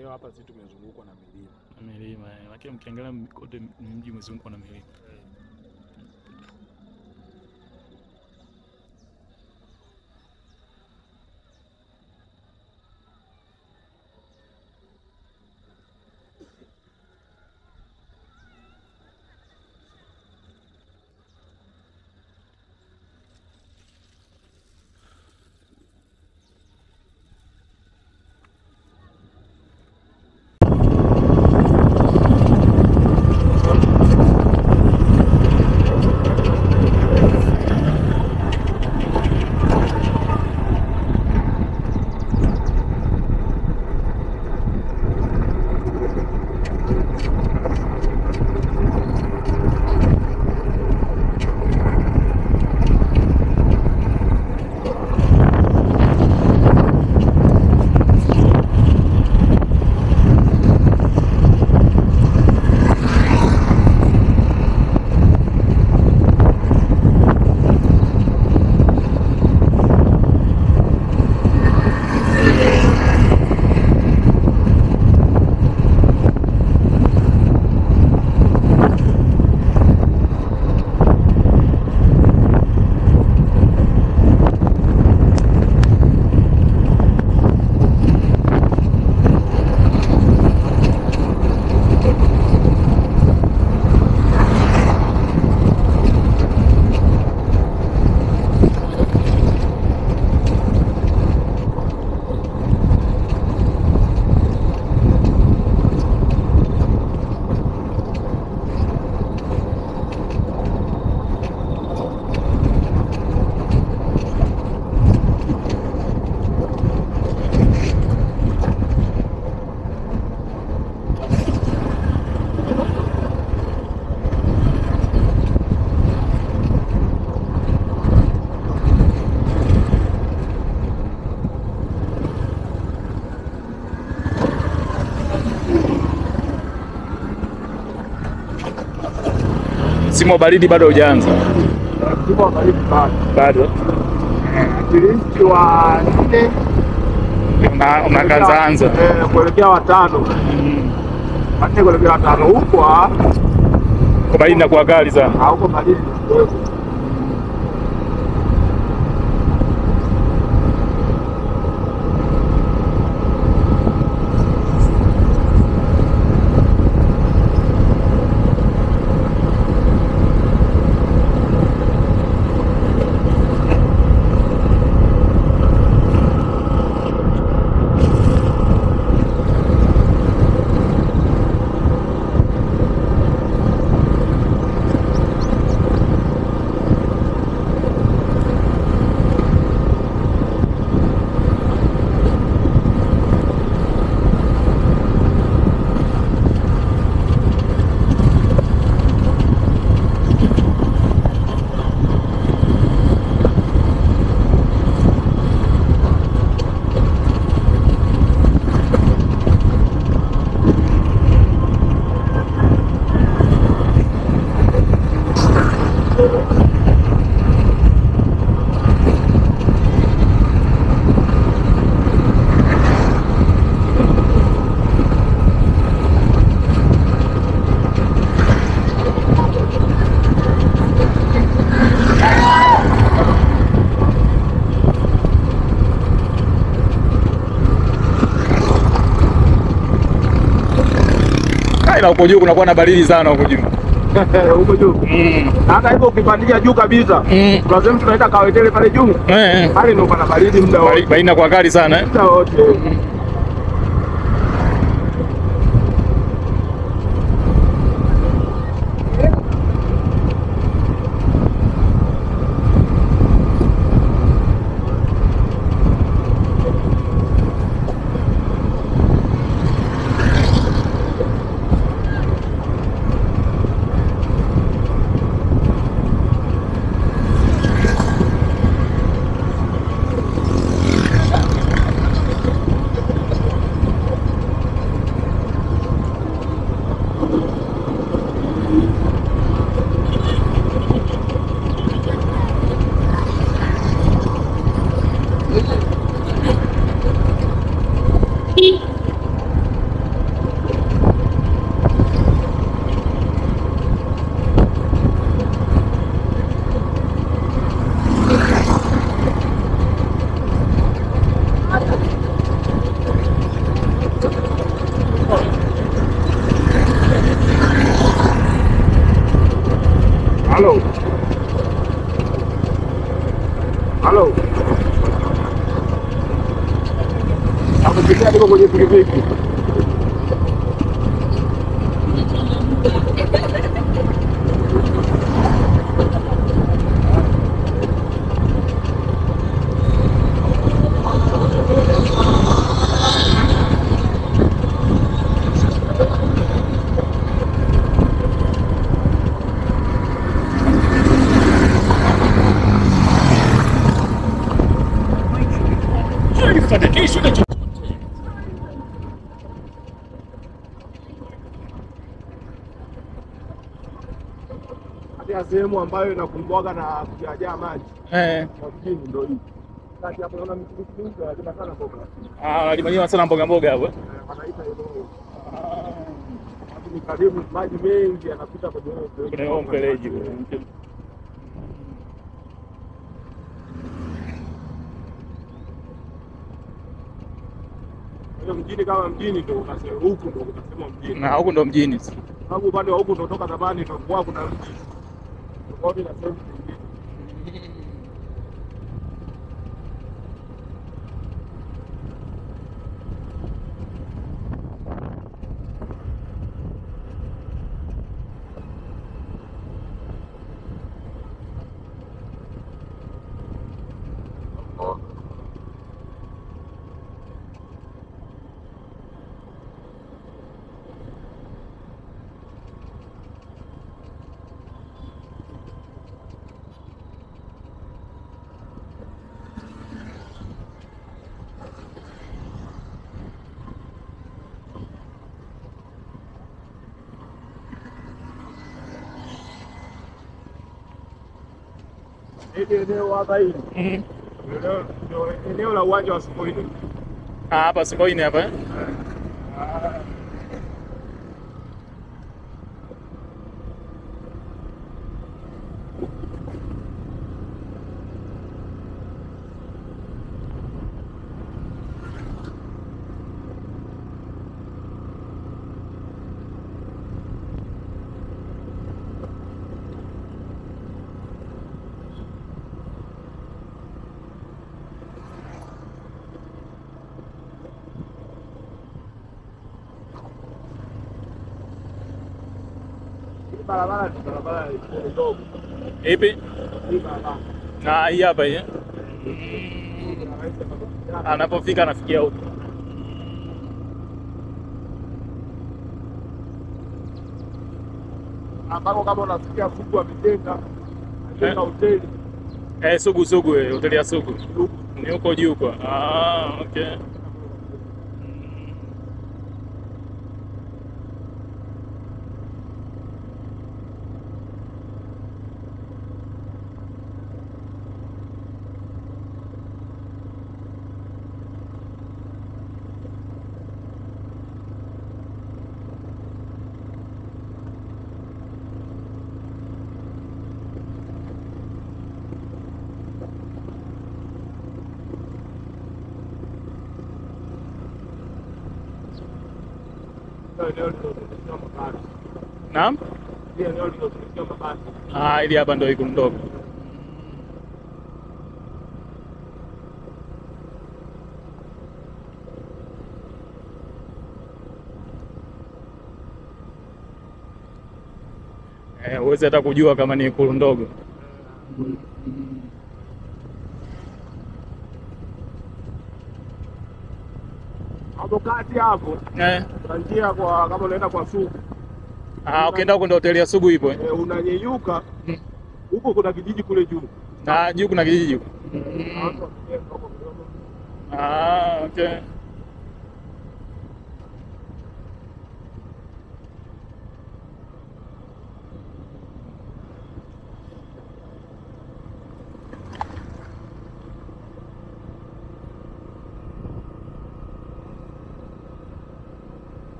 hiyo hapa sisi tumezungukwa na milima. milima, eh, lakini mkiangalia kote mji umezungukwa na milima. Msimu wa baridi bado hujaanza. Msimu wa baridi bado. Bado. Wa nne Una unakaanza anza. eh, kuelekea watano wanne kuelekea watano huko Kwa baridi inakuwa kali sana. huko baridi Ah, huko juu kunakuwa na baridi sana huko juu. huko juu. Mm. Hata hivyo ukipandia juu kabisa, Mm. kuna sehemu tunaita Kawetele pale juu, Eh, eh. pale ndio pana baridi muda wote, baridi kwa kali sana eh. muda wote. Sehemu ambayo inakumbwaga na kujaa maji Eh, mjini ndio hii. Kati hapo naona miti miti mingi wanalima sana mboga. ah, sana mboga mboga hapo. Eh, Wanaita hilo. Ni karibu maji mengi yanapita kwenye huo mfereji. Mjini kama mjini unasema huku ndio unasema mjini. Na huku ndo mjini. Sababu upande wa huku ndio toka zamani kuna mji. Coordinación Hili eneo hapa hili Mhm. ndio eneo la uwanja wa Sokoine. Ah, hapa Sokoine hapa. eh? Hii barabara ndogo. Ipi? Na hii hapa hii. eh? Anapofika anafikia huko. ambako kama unasikia sugu amejenga amejenga Eh. hoteli Eh, Sugu Sugu, eh, hoteli ya Sugu. Ni huko juu kwa. Ah, okay. Naam? Ah, ili hapa ndio iko ndogo. Eh, huwezi hata kujua kama ni ikulu ndogo. Hapo kati hapo Eh. kuna kwa kama unaenda kwa sugu Ah, ukienda huko ndio hoteli ya Sugu ipo. eh? Unanyeyuka unanyenyuka Mm. huko kuna kijiji kule juu. Ah, juu kuna kijiji huko kidogo. Ah, okay.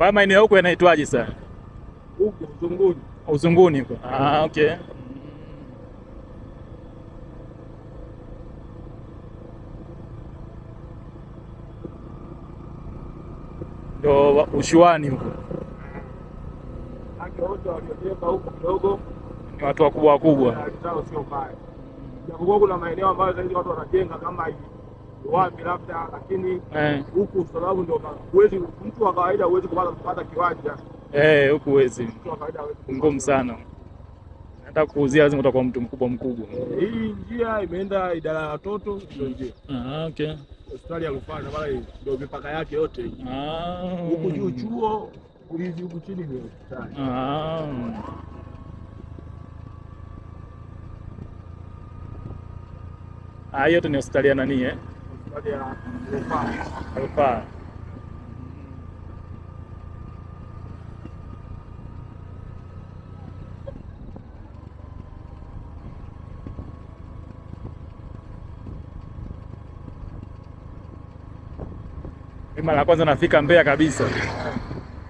Kwa hiyo maeneo huko yanaitwaje sasa? Huko uzunguni. Uzunguni huko. Ah, okay. Ndo ushuani huko. Haki wote waliojenga huko kidogo Ni watu wakubwa wakubwa. sio mbaya. Japokuwa kuna maeneo ambayo zaidi watu wanajenga kama hivi wapi labda, lakini Eh, huku eh, sababu ndio huwezi, mtu wa kawaida huwezi kupata kupata kiwanja, eh, huku huwezi, ngumu sana. Hata kuuzia lazima utakuwa mtu mkubwa mkubwa. Hii njia imeenda idara ya watoto, ndio njia Ah, okay. hospitali ya rufaa, na ndio mipaka yake yote huku Ah. huku juu chuo, ulizi huku chini ndio hospitali. Ah. Ah, hiyo yote ni hospitali ya nani eh? Rufaa. Mara ya kwanza nafika Mbeya kabisa.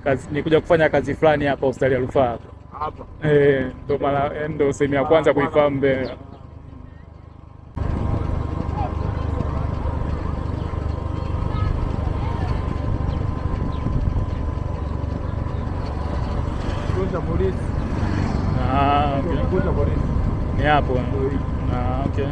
Kazi, nikuja kufanya kazi fulani hapa hospitali ya Rufaa. hapa Eh, ndo mara eh, ndo sehemu ya kwanza kuifahamu Mbeya. kituo cha polisi, Ah, okay. kituo cha polisi Ni hapo. Ah, okay.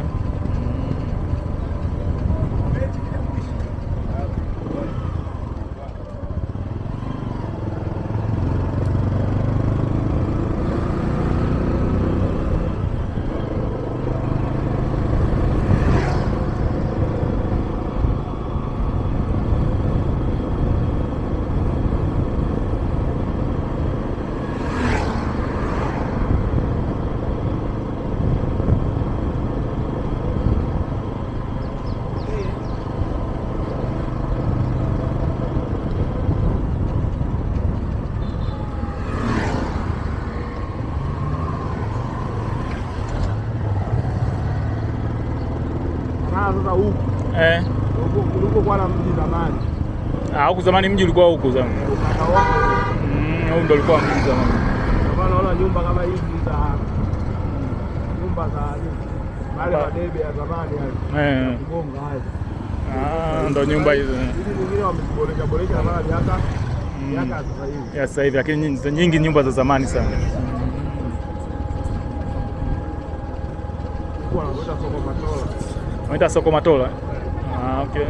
Sasa huku Eh. huku kulikokuwa na mji zamani, Ah, huku zamani mji ulikuwa huku zamani. Mm, huu ndo ulikuwa mji zamani. Kwa maana naona nyumba kama hizi za nyumba za mali madebe ya zamani yale Eh. Kigonga hapo. Ah, ndo nyumba hizo. Hizi nyingine wameboresha boresha na mali hata Mm. miaka ya sasa hivi. Ya sasa hivi lakini nyingi, nyingi nyumba za zamani sana. Mm. wanakuita soko Matola. Wanaita soko Matola. eh? Ah, okay.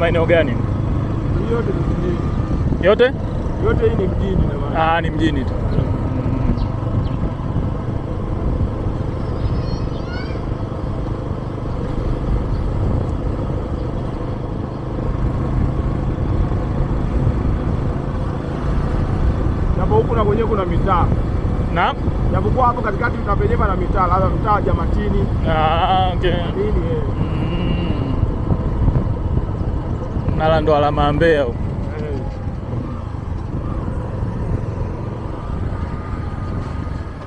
Maeneo gani? Yote ni mjini. Yote? Yote hii ni mjini na maana. Ah, ni mjini tu. Japo huku na kuna mitaa, Na japokuwa hapo katikati na penyewe pana mitaa, labda mtaa wa Jamatini ah, okay. nini eh. Nala ndo alama ya Mbeya huko. Eh.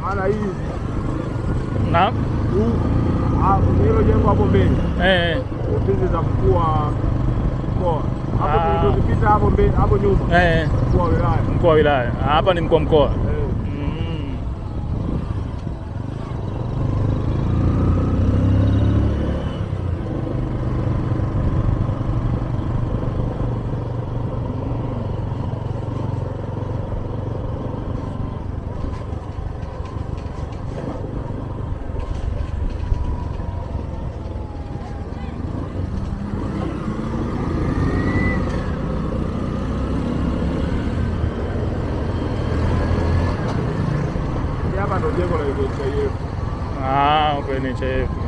maana hii Na huu ah, hilo jengo hapo mbele. Eh, ofisi za mkuu wa mkoa. Hapo Ah. tulipopita hapo mbele hapo nyuma. Eh, mkuu wa wilaya. Mkuu wa wilaya. Hapa ni mkuu wa mkoa. eh. Mm. Hii hapa ndo jengo la NHIF Ah, okay, NHIF.